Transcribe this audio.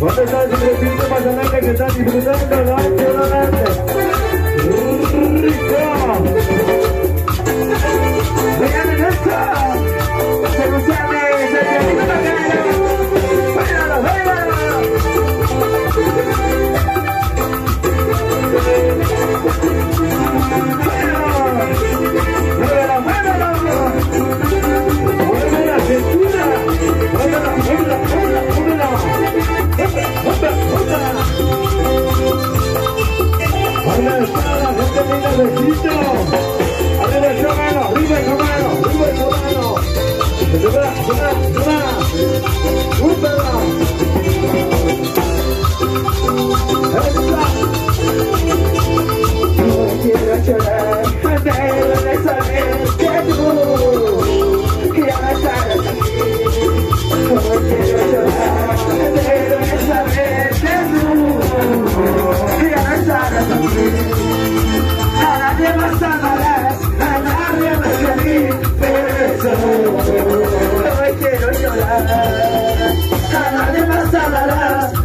Vă dați de bine, vă dați de bine, vă dați de bine, vă de 准备，准备，准备五百 no quiero llorar. Cada demás hablarás